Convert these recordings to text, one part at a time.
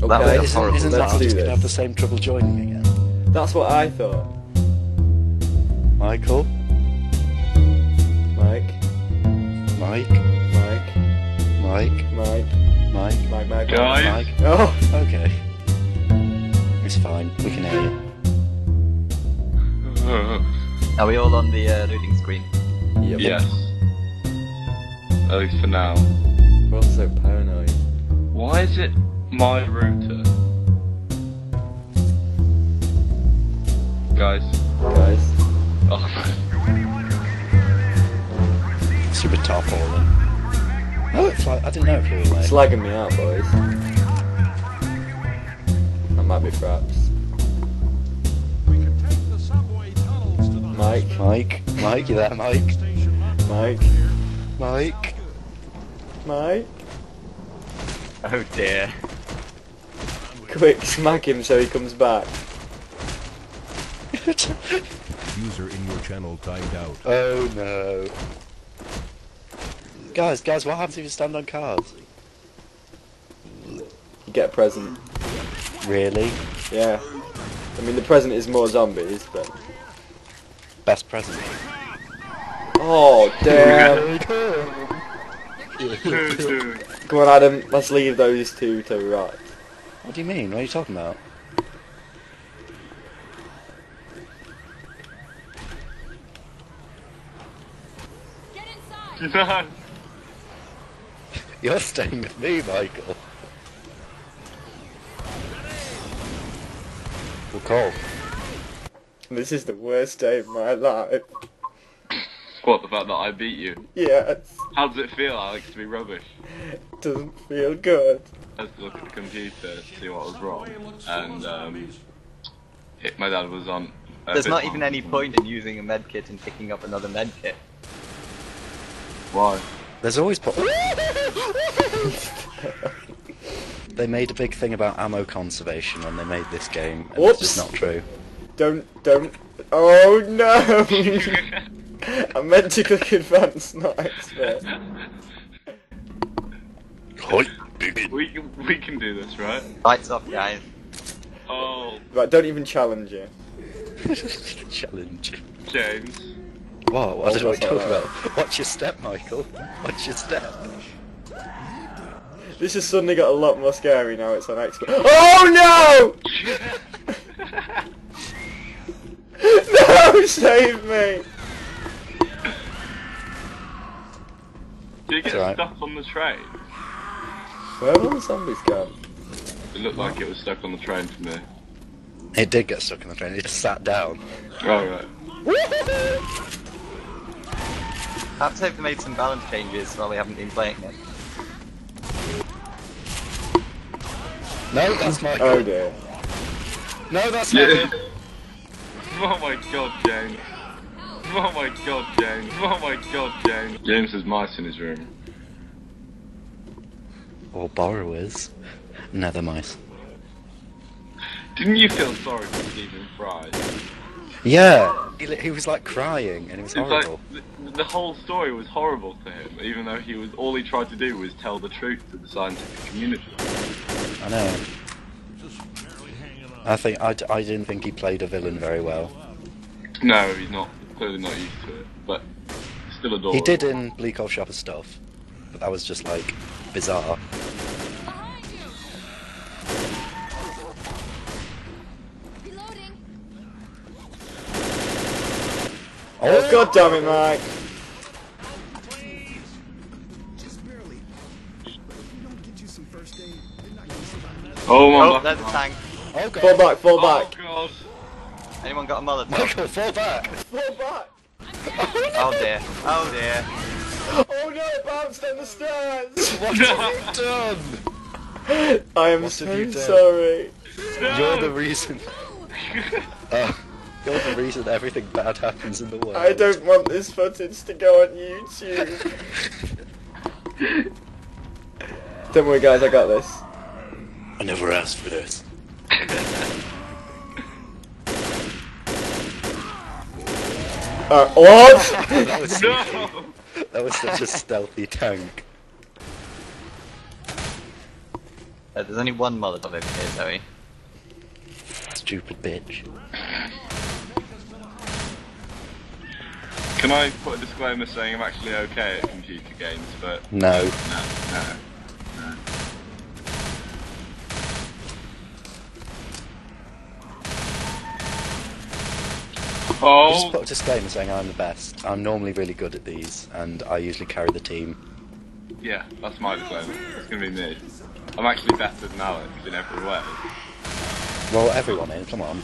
That Okay, was Isn't, horrible. isn't that do just this. gonna have the same trouble joining again? That's what I thought. Michael? Mike, Mike? Mike, Mike? Mike, Mike? Mike, Mike. Guys. Mike? Oh, Okay. It's fine. We can hear you. Are we all on the uh, loading screen? yep. yes. At least for now. We're all so paranoid. Why is it my router? Guys. Guys, Oh, Super top falling. Oh, it's like I didn't know if you were it's lagging me out, boys. That might be fraps. Mike, Mike? Mike, you there, Mike? Mike, Mike? Mike. Oh dear. Quick, smack him so he comes back. User in your channel timed out. oh no. Guys, guys, what happens if you stand on cars? You get a present. Really? Yeah. I mean, the present is more zombies, but. Best present. Oh, damn. Come on, Adam, let's leave those two to rot. What do you mean? What are you talking about? Get inside! no. You're staying with me, Michael. Well, Cole. This is the worst day of my life. What, the fact that I beat you? Yes, How does it feel, Alex, to be rubbish? It doesn't feel good. Let's look at the computer to see what was wrong. And, um, it, my dad was on. a There's bit not even any point in using a medkit and picking up another medkit. Why? There's always po- They made a big thing about ammo conservation when they made this game, and Whoops. it's just not true. Don't, don't. Oh no! I meant to click advanced, not expert. we, can, we can do this, right? Lights off, guys. Oh, Right, don't even challenge you. Challenge. James. What? What did I that's not talk right. about? Watch your step, Michael. Watch your step. This has suddenly got a lot more scary now it's on expert. Oh no! no, save me! Did you get It's alright. stuck on the train? Where have all the zombies gone? It looked like it was stuck on the train for me. It did get stuck in the train. It just sat down. Oh, right. Perhaps they've made some balance changes while we haven't been playing it. No, that's Michael. Oh dear. No, that's Yeah. Michael. Oh my god, James. Oh my god, James. Oh my god, James. James has mice in his room. Or borrowers. Nether mice. Didn't you feel sorry for Stephen Fry? Yeah, he, he was like crying, and it was It's like horrible. the, the whole story was horrible to him, even though he was all he tried to do was tell the truth to the scientific community. I know. I think I, I didn't think he played a villain very well. No, he's not clearly not used to it, but still adorable. He did in Bleak Old Shop of Stuff, but that was just like bizarre. Behind you! Reloading! Oh, god damn it, Mike! Oh my Oh, god. there's a tank. Oh Fall back, fall Oh back! god. Anyone got a Molotov? Michael, fall back! Fall back! Oh dear. Oh dear. Oh no, it bounced down the stairs! What have you done? I am What so have you done? sorry. You're the reason. Uh, you're the reason everything bad happens in the world. I don't want this footage to go on YouTube. Don't worry guys, I got this. I never asked for this. Uh, what? that was that was such a stealthy tank. Uh, there's only one Molotov over here, Zoe. Stupid bitch. Can I put a disclaimer saying I'm actually okay at computer games, but No. no, no. no. Just Oh, put a disclaimer saying I'm the best. I'm normally really good at these, and I usually carry the team. yeah, that's my disclaimer. It's gonna be me. I'm actually better than Alex in every way. Well, everyone in, come on.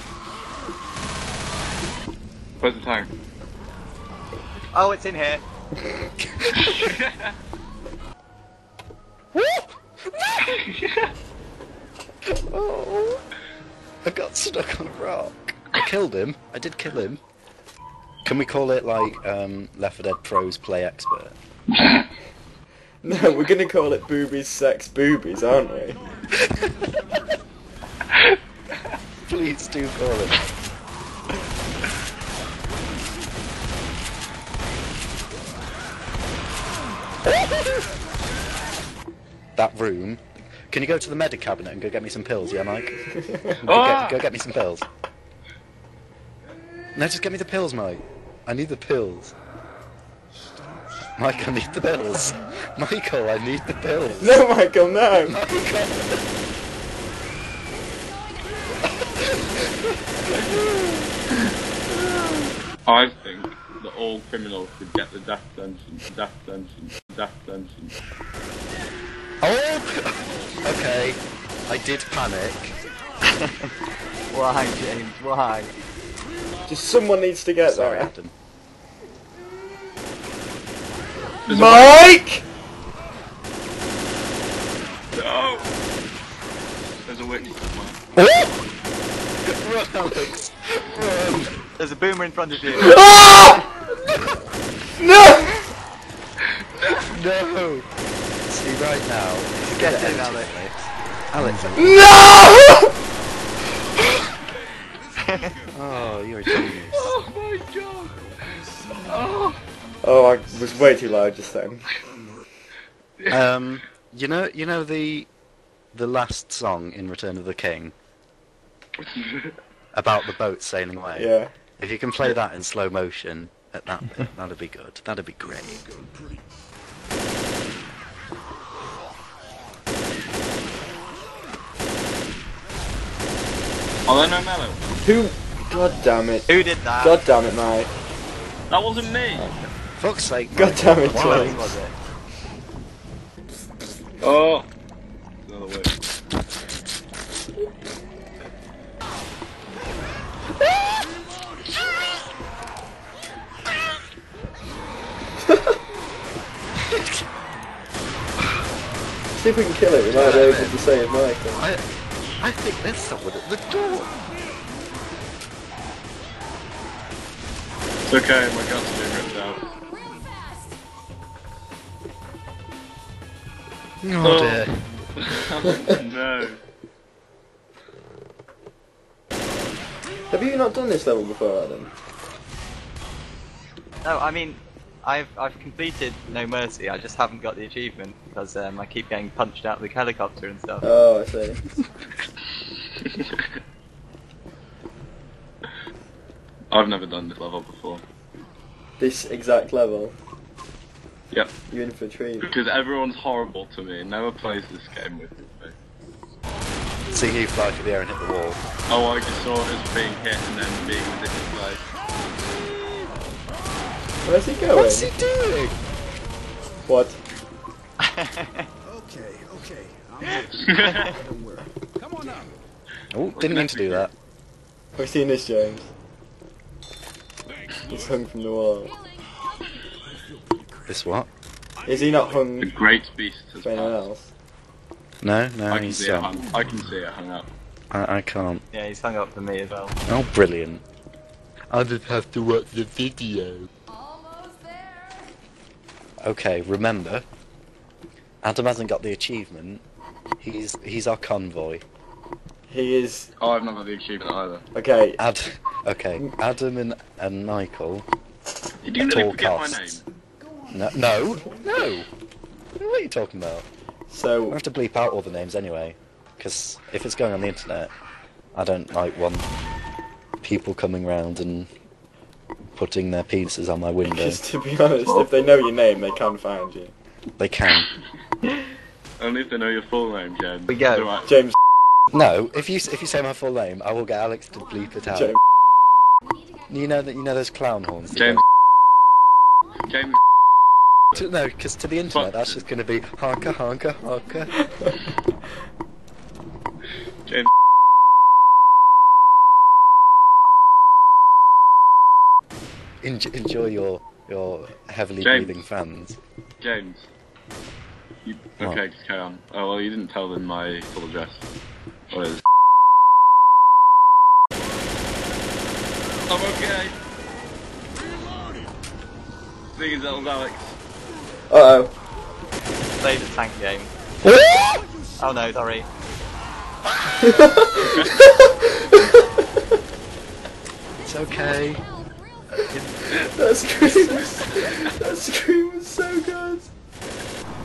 Where's the tank? Oh, it's in here. Oh, I got stuck on a rock. I killed him. I did kill him. Can we call it like um, Left 4 Dead Pros Play Expert? No, we're gonna call it boobies, sex, boobies, aren't we? Please do call it. that room. Can you go to the medic cabinet and go get me some pills, yeah, Mike? Go, Ah! get, go get me some pills. No, just get me the pills, Mike. I need the pills. Mike, I need the pills. Michael, I need the pills. No, Michael, no! Michael. I think that all criminals should get the death sentence, death sentence, death sentence. Oh! okay. I did panic. Why, James? Why? Just someone needs to get Sorry, there. Adam. There's Mike! No! There's a witness somewhere. Run, Alex. Run. There's a boomer in front of you. Ah! No! No. See, right now. it's Get gonna in, end Alex. Alex. No! Oh, you're a genius. Oh my god! Oh! Oh, I was way too loud just then. Um, you know, you know the the last song in Return of the King about the boat sailing away. Yeah. If you can play that in slow motion at that bit, that'd be good. That'd be great. Oh, there no mellow. Who? God damn it. Who did that? God damn it, Mike. That wasn't me! Fuck's sake! God Mike. damn it, Why? James. was it? Oh! Another way. See if we can kill it. We might be able to save Michael. I, I think there's someone at the door. It's okay, my guts being ripped out. Really fast. Oh dear. no. Have you not done this level before, Adam? No, I mean, I've I've completed No Mercy. I just haven't got the achievement because um, I keep getting punched out of the helicopter and stuff. Oh, I see. I've never done this level before. This exact level. Yep. You're in for a treat. Because everyone's horrible to me and never plays this game with me. See you fly through the air and hit the wall. Oh, I just saw it as being hit and then being in a different place. Where's he going? What's he doing? What? Okay, okay. I'm Don't worry. Come on up. Oh, didn't mean to do that. Have you seen this, James? It's hung from the wall. This what? Is he not The hung great beast has for anyone passed. else? No, no, I can he's see it um, hung. I can see it hung up. I, I can't. Yeah, he's hung up for me as well. Oh, brilliant. I just have to watch the video. Almost there. Okay, remember, Adam hasn't got the achievement. He's he's our convoy. He is. Oh, I've not got the achievement either. Okay. Ad, okay, Adam and, and Michael. You do At really all forget my name. No, no, no. What are you talking about? So I So have to bleep out all the names anyway. Because if it's going on the internet, I don't like want people coming round and putting their penises on my window. Because to be honest, if they know your name, they can find you. They can. Only if they know your full name, James. We go. It's. James. No, if you if you say my full name, I will get Alex to bleep it out. James. You know that you know those clown horns. James. James. To, no, because to the internet, that's just going to be honka honka honka. James. Enjoy, enjoy your your heavily James. breathing fans. James. You, What? okay, just carry on. Oh well, you didn't tell them my full address. What is? I'm okay. Thing is, that Alex. Uh oh. Play the tank game. Oh no, sorry. It's okay. That scream was, that scream was so good.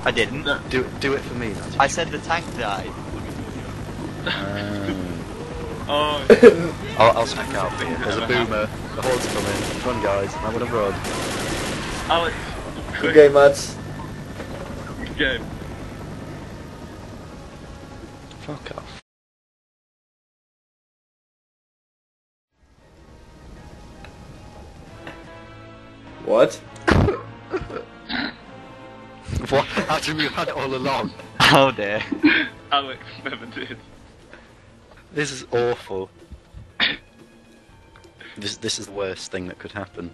I didn't. Do do it for me, I said the tank died. Um, Oh, I'll, I'll spec out for you. There's a boomer. The horde's coming. Run, guys. I'm gonna run. Alex. Quick. Okay, mads. Game. Fuck off. What? What? How did we had it all along? Oh dear. Alex never did. This is awful. This this is the worst thing that could happen.